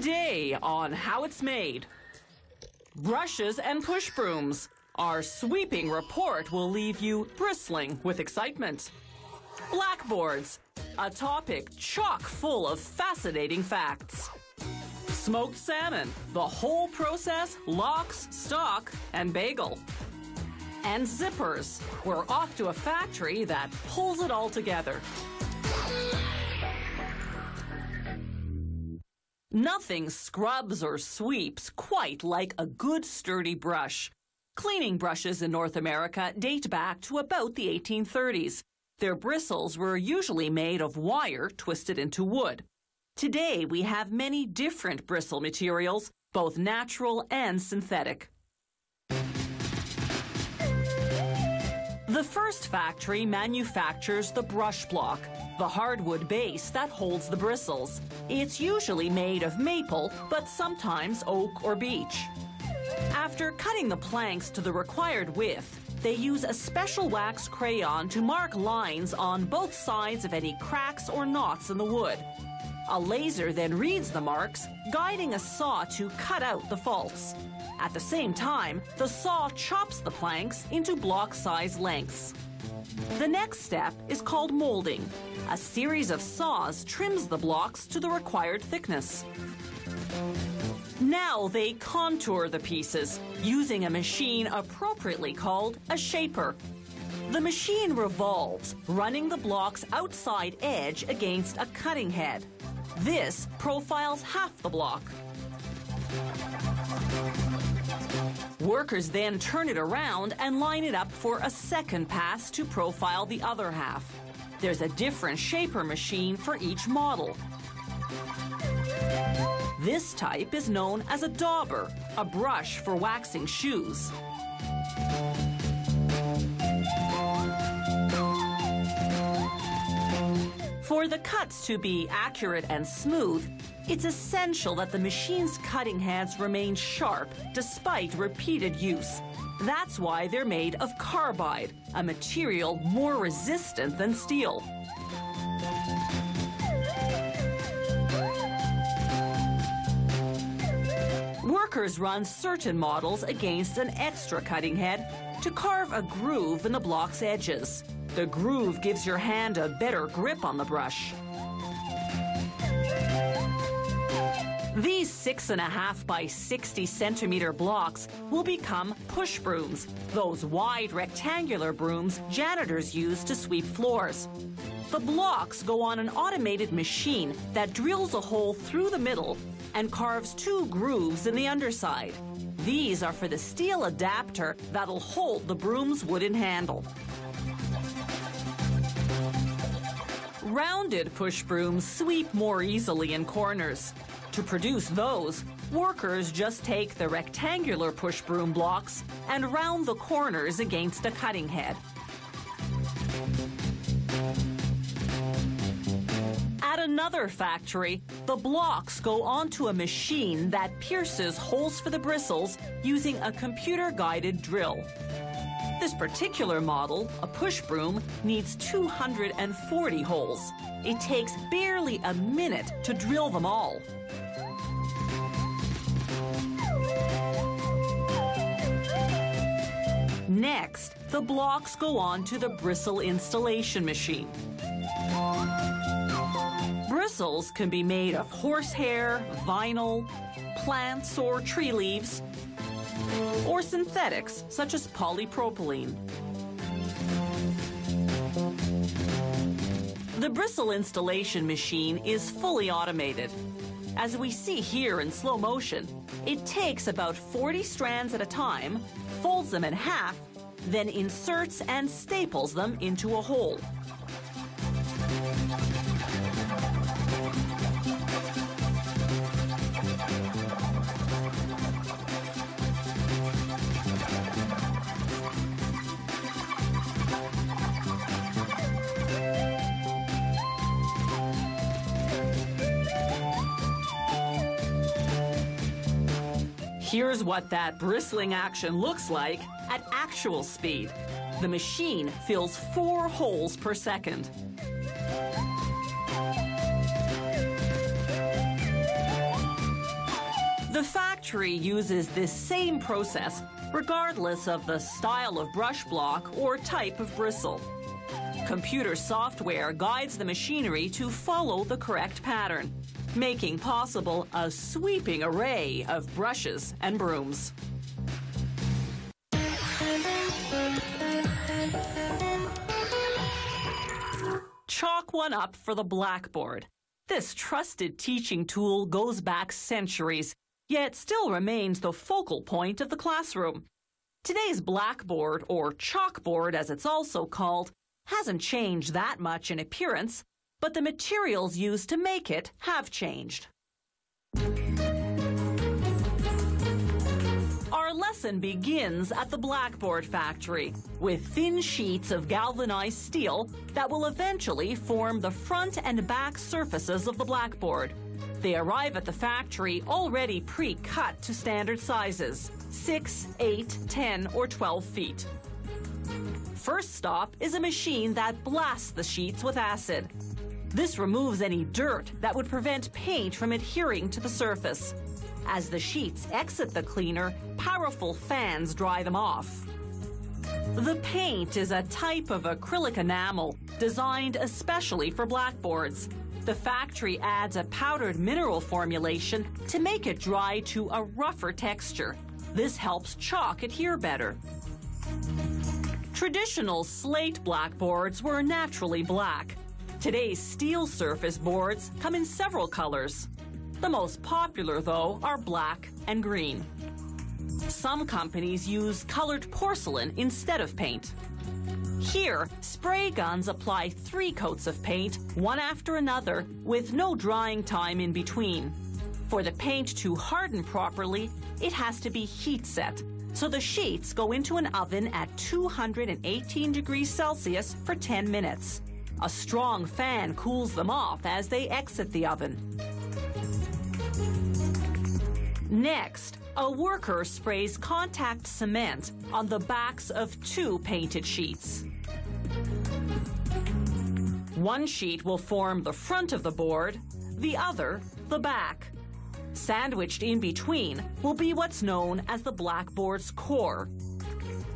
Today on How It's Made Brushes and Push Brooms. Our sweeping report will leave you bristling with excitement. Blackboards, a topic chock full of fascinating facts. Smoked salmon, the whole process, lox, stock, and bagel. And zippers, we're off to a factory that pulls it all together. Nothing scrubs or sweeps quite like a good sturdy brush. Cleaning brushes in North America date back to about the 1830s. Their bristles were usually made of wire twisted into wood. Today we have many different bristle materials, both natural and synthetic. The first factory manufactures the brush block, the hardwood base that holds the bristles. It's usually made of maple, but sometimes oak or beech. After cutting the planks to the required width, they use a special wax crayon to mark lines on both sides of any cracks or knots in the wood. A laser then reads the marks, guiding a saw to cut out the faults. At the same time, the saw chops the planks into block size lengths. The next step is called molding. A series of saws trims the blocks to the required thickness. Now they contour the pieces using a machine appropriately called a shaper. The machine revolves, running the block's outside edge against a cutting head. This profiles half the block. Workers then turn it around and line it up for a second pass to profile the other half. There's a different shaper machine for each model. This type is known as a dauber, a brush for waxing shoes. For the cuts to be accurate and smooth, it's essential that the machine's cutting heads remain sharp despite repeated use. That's why they're made of carbide, a material more resistant than steel. Workers run certain models against an extra cutting head to carve a groove in the block's edges. The groove gives your hand a better grip on the brush. These six and a half by 60 centimeter blocks will become push brooms, those wide rectangular brooms janitors use to sweep floors. The blocks go on an automated machine that drills a hole through the middle and carves two grooves in the underside. These are for the steel adapter that'll hold the broom's wooden handle. Rounded push brooms sweep more easily in corners. To produce those, workers just take the rectangular push broom blocks and round the corners against a cutting head. At another factory, the blocks go onto a machine that pierces holes for the bristles using a computer-guided drill. This particular model, a push broom, needs 240 holes. It takes barely a minute to drill them all. Next, the blocks go on to the bristle installation machine. Bristles can be made of horsehair, vinyl, plants or tree leaves, or synthetics such as polypropylene. The bristle installation machine is fully automated. As we see here in slow motion, it takes about 40 strands at a time, folds them in half, then inserts and staples them into a hole. Here's what that bristling action looks like at actual speed. The machine fills four holes per second. The factory uses this same process regardless of the style of brush block or type of bristle. Computer software guides the machinery to follow the correct pattern, making possible a sweeping array of brushes and brooms. Chalk one up for the blackboard. This trusted teaching tool goes back centuries, yet still remains the focal point of the classroom. Today's blackboard, or chalkboard as it's also called, hasn't changed that much in appearance, but the materials used to make it have changed. Our lesson begins at the blackboard factory with thin sheets of galvanized steel that will eventually form the front and back surfaces of the blackboard. They arrive at the factory already pre-cut to standard sizes, 6, 8, 10, or 12 feet. First stop is a machine that blasts the sheets with acid. This removes any dirt that would prevent paint from adhering to the surface. As the sheets exit the cleaner, powerful fans dry them off. The paint is a type of acrylic enamel designed especially for blackboards. The factory adds a powdered mineral formulation to make it dry to a rougher texture. This helps chalk adhere better. Traditional slate blackboards were naturally black. Today's steel surface boards come in several colors. The most popular, though, are black and green. Some companies use colored porcelain instead of paint. Here, spray guns apply three coats of paint, one after another, with no drying time in between. For the paint to harden properly, it has to be heat set, so the sheets go into an oven at 218 degrees Celsius for 10 minutes. A strong fan cools them off as they exit the oven. Next, a worker sprays contact cement on the backs of two painted sheets. One sheet will form the front of the board, the other the back. Sandwiched in between will be what's known as the blackboard's core.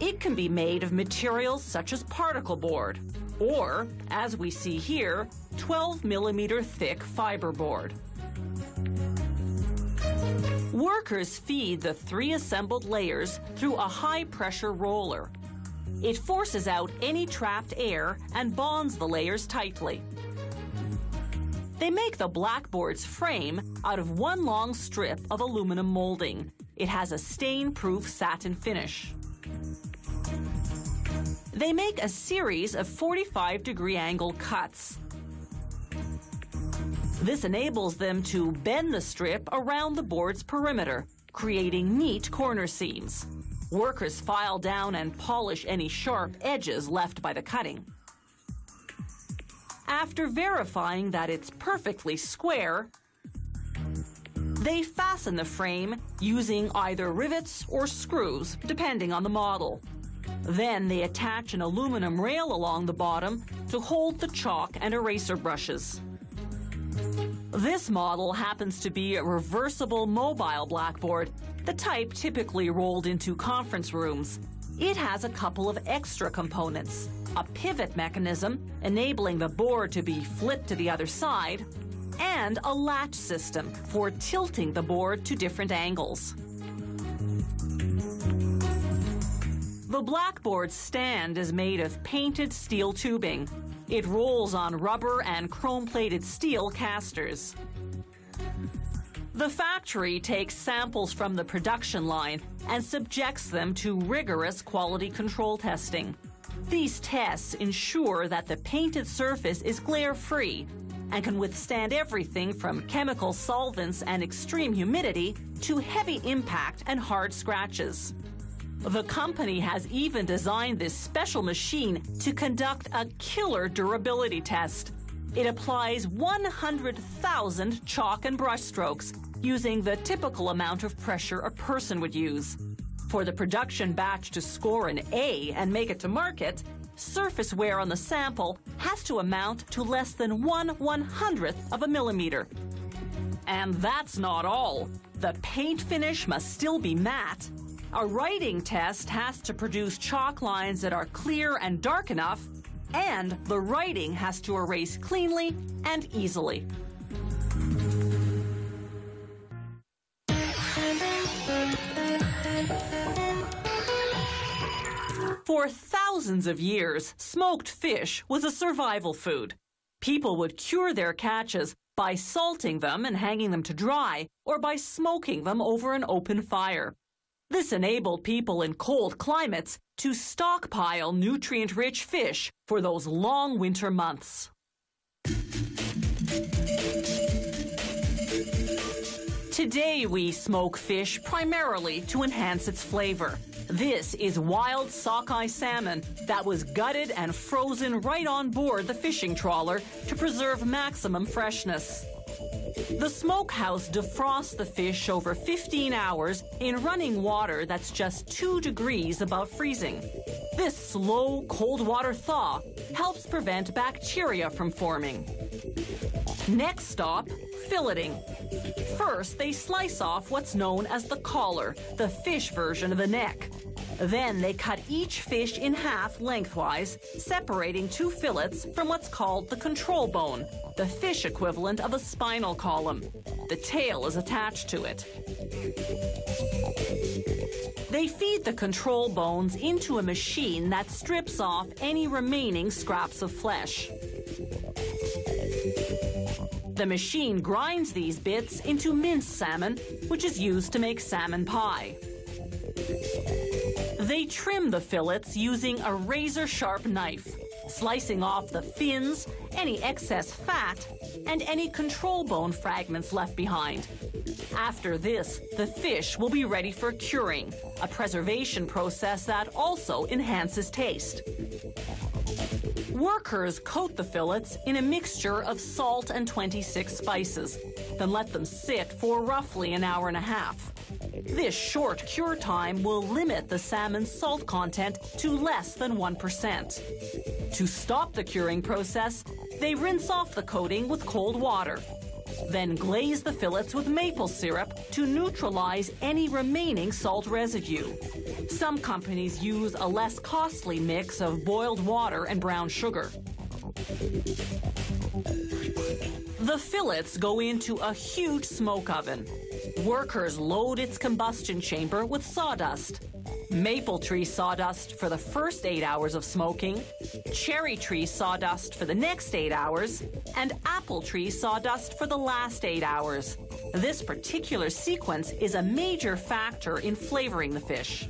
It can be made of materials such as particle board, or, as we see here, 12 millimeter thick fiberboard. Workers feed the three assembled layers through a high pressure roller. It forces out any trapped air and bonds the layers tightly. They make the blackboard's frame out of one long strip of aluminum molding. It has a stain-proof satin finish. They make a series of 45 degree angle cuts. This enables them to bend the strip around the board's perimeter, creating neat corner seams. Workers file down and polish any sharp edges left by the cutting. After verifying that it's perfectly square, they fasten the frame using either rivets or screws, depending on the model. Then they attach an aluminum rail along the bottom to hold the chalk and eraser brushes. This model happens to be a reversible mobile blackboard, the type typically rolled into conference rooms. It has a couple of extra components a pivot mechanism enabling the board to be flipped to the other side, and a latch system for tilting the board to different angles. The blackboard stand is made of painted steel tubing. It rolls on rubber and chrome-plated steel casters. The factory takes samples from the production line and subjects them to rigorous quality control testing. These tests ensure that the painted surface is glare-free and can withstand everything from chemical solvents and extreme humidity to heavy impact and hard scratches. The company has even designed this special machine to conduct a killer durability test. It applies 100,000 chalk and brush strokes using the typical amount of pressure a person would use. For the production batch to score an A and make it to market, surface wear on the sample has to amount to less than one one hundredth of a millimeter. And that's not all. The paint finish must still be matte. A writing test has to produce chalk lines that are clear and dark enough, and the writing has to erase cleanly and easily. For thousands of years, smoked fish was a survival food. People would cure their catches by salting them and hanging them to dry, or by smoking them over an open fire. This enabled people in cold climates to stockpile nutrient rich fish for those long winter months. Today we smoke fish primarily to enhance its flavor. This is wild sockeye salmon that was gutted and frozen right on board the fishing trawler to preserve maximum freshness. The smokehouse defrosts the fish over 15 hours in running water that's just 2 degrees above freezing. This slow, cold water thaw helps prevent bacteria from forming. Next stop, filleting. First, they slice off what's known as the collar, the fish version of the neck. Then they cut each fish in half lengthwise, separating two fillets from what's called the control bone, the fish equivalent of a spinal column. The tail is attached to it. They feed the control bones into a machine that strips off any remaining scraps of flesh. The machine grinds these bits into minced salmon, which is used to make salmon pie. They trim the fillets using a razor sharp knife, slicing off the fins, any excess fat, and any control bone fragments left behind. After this, the fish will be ready for curing, a preservation process that also enhances taste. Workers coat the fillets in a mixture of salt and 26 spices, then let them sit for roughly an hour and a half. This short cure time will limit the salmon's salt content to less than 1%. To stop the curing process, they rinse off the coating with cold water. Then glaze the fillets with maple syrup to neutralize any remaining salt residue. Some companies use a less costly mix of boiled water and brown sugar. The fillets go into a huge smoke oven. Workers load its combustion chamber with sawdust. Maple tree sawdust for the first eight hours of smoking, cherry tree sawdust for the next eight hours, and apple tree sawdust for the last eight hours. This particular sequence is a major factor in flavoring the fish.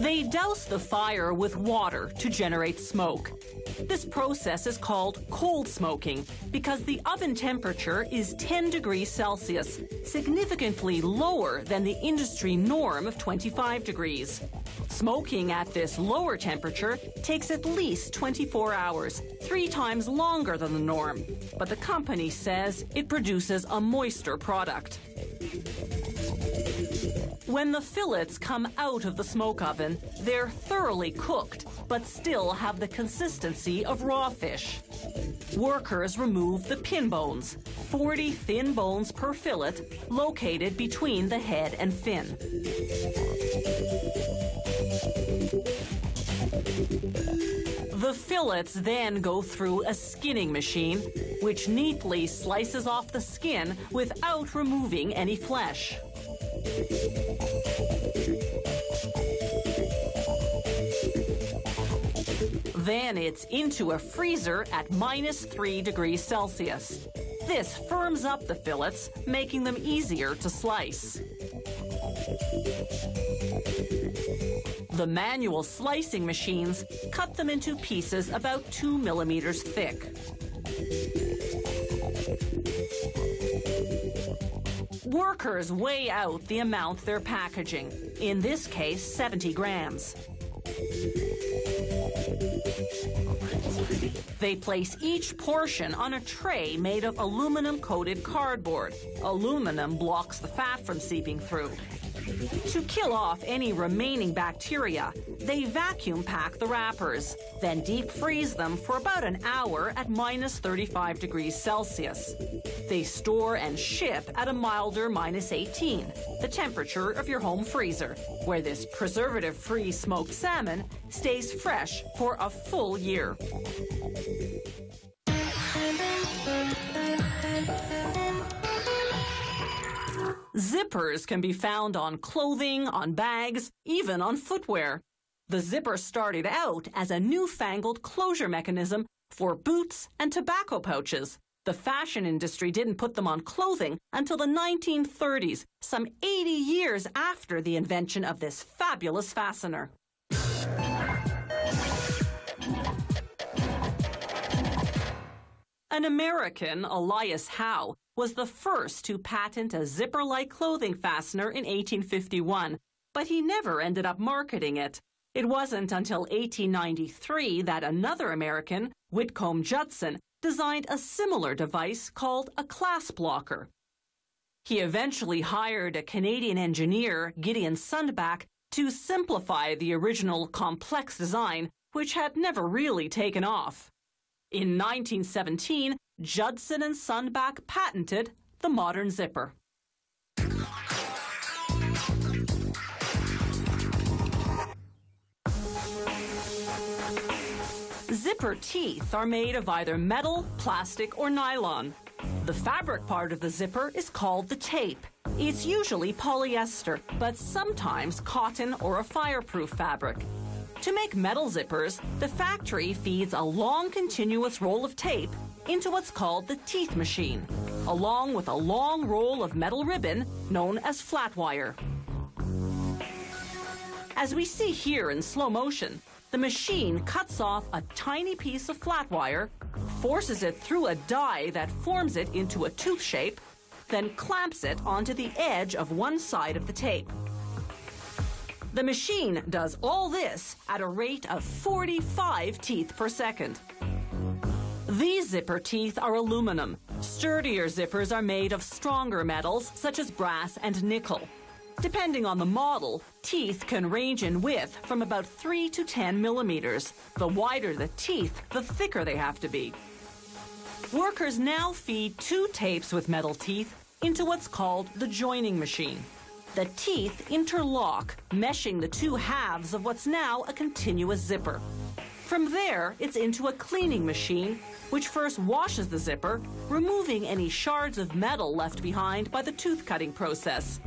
They douse the fire with water to generate smoke. This process is called cold smoking because the oven temperature is 10 degrees Celsius, significantly lower than the industry norm of 25 degrees. Smoking at this lower temperature takes at least 24 hours, three times longer than the norm. But the company says it produces a moister product. When the fillets come out of the smoke oven, they're thoroughly cooked, but still have the consistency of raw fish. Workers remove the pin bones, 40 thin bones per fillet, located between the head and fin. The fillets then go through a skinning machine, which neatly slices off the skin without removing any flesh. Then it's into a freezer at minus 3 degrees Celsius. This firms up the fillets, making them easier to slice. The manual slicing machines cut them into pieces about 2 millimeters thick. Workers weigh out the amount they're packaging, in this case 70 grams. They place each portion on a tray made of aluminum coated cardboard. Aluminum blocks the fat from seeping through. To kill off any remaining bacteria, they vacuum pack the wrappers, then deep freeze them for about an hour at minus 35 degrees Celsius. They store and ship at a milder minus 18, the temperature of your home freezer, where this preservative free smoked salmon stays fresh for a full year. Zippers can be found on clothing, on bags, even on footwear. The zipper started out as a newfangled closure mechanism for boots and tobacco pouches. The fashion industry didn't put them on clothing until the 1930s, some 80 years after the invention of this fabulous fastener. An American, Elias Howe, was the first to patent a zipper-like clothing fastener in 1851, but he never ended up marketing it. It wasn't until 1893 that another American, Whitcomb Judson, designed a similar device called a clasp locker. He eventually hired a Canadian engineer, Gideon Sundback, to simplify the original complex design, which had never really taken off. In 1917, Judson and Sundback patented the modern zipper. Zipper teeth are made of either metal, plastic, or nylon. The fabric part of the zipper is called the tape. It's usually polyester, but sometimes cotton or a fireproof fabric. To make metal zippers, the factory feeds a long continuous roll of tape into what's called the teeth machine, along with a long roll of metal ribbon known as flat wire. As we see here in slow motion, the machine cuts off a tiny piece of flat wire, forces it through a die that forms it into a tooth shape, then clamps it onto the edge of one side of the tape. The machine does all this at a rate of 45 teeth per second. These zipper teeth are aluminum. Sturdier zippers are made of stronger metals such as brass and nickel. Depending on the model, teeth can range in width from about 3 to 10 millimeters. The wider the teeth, the thicker they have to be. Workers now feed two tapes with metal teeth into what's called the joining machine. The teeth interlock, meshing the two halves of what's now a continuous zipper. From there, it's into a cleaning machine, which first washes the zipper, removing any shards of metal left behind by the tooth cutting process.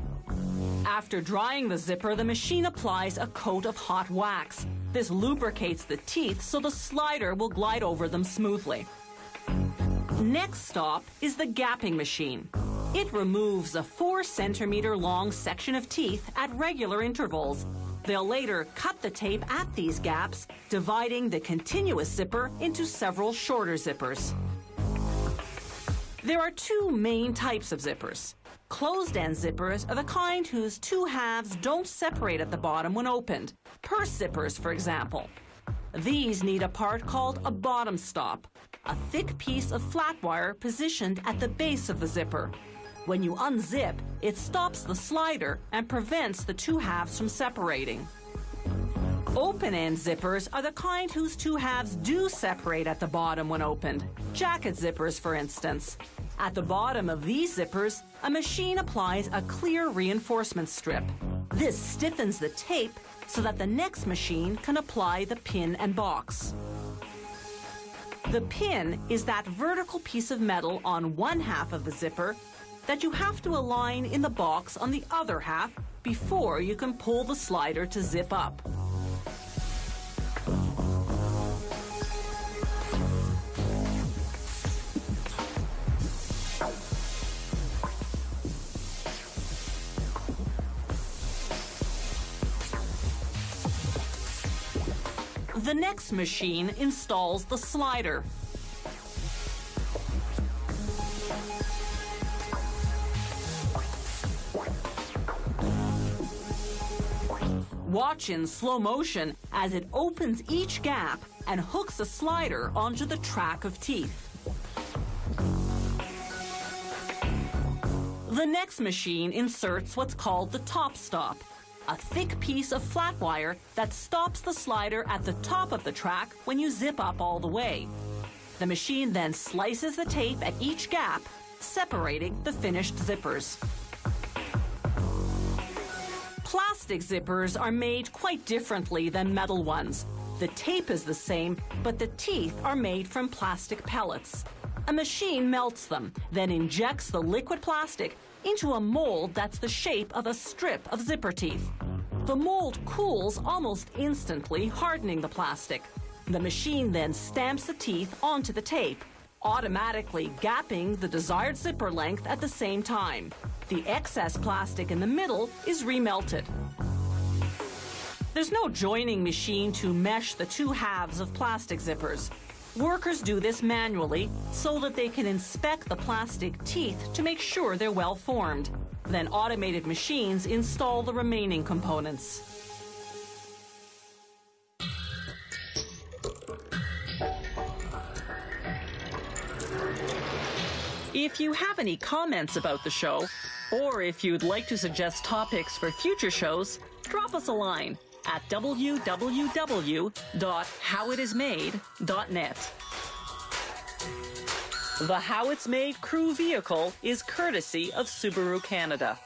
After drying the zipper, the machine applies a coat of hot wax. This lubricates the teeth so the slider will glide over them smoothly. Next stop is the gapping machine. It removes a four centimeter long section of teeth at regular intervals. They'll later cut the tape at these gaps, dividing the continuous zipper into several shorter zippers. There are two main types of zippers. Closed-end zippers are the kind whose two halves don't separate at the bottom when opened. Purse zippers, for example. These need a part called a bottom stop, a thick piece of flat wire positioned at the base of the zipper. When you unzip, it stops the slider and prevents the two halves from separating. Open-end zippers are the kind whose two halves do separate at the bottom when opened. Jacket zippers, for instance. At the bottom of these zippers, a machine applies a clear reinforcement strip. This stiffens the tape so that the next machine can apply the pin and box. The pin is that vertical piece of metal on one half of the zipper that you have to align in the box on the other half before you can pull the slider to zip up. The next machine installs the slider. Watch in slow motion as it opens each gap and hooks a slider onto the track of teeth. The next machine inserts what's called the top stop, a thick piece of flat wire that stops the slider at the top of the track when you zip up all the way. The machine then slices the tape at each gap, separating the finished zippers. Plastic zippers are made quite differently than metal ones. The tape is the same, but the teeth are made from plastic pellets. A machine melts them, then injects the liquid plastic into a mold that's the shape of a strip of zipper teeth. The mold cools almost instantly, hardening the plastic. The machine then stamps the teeth onto the tape, automatically gapping the desired zipper length at the same time. The excess plastic in the middle is remelted. There's no joining machine to mesh the two halves of plastic zippers. Workers do this manually so that they can inspect the plastic teeth to make sure they're well formed. Then automated machines install the remaining components. If you have any comments about the show, or if you'd like to suggest topics for future shows, drop us a line at www.howitismade.net. The How It's Made crew vehicle is courtesy of Subaru Canada.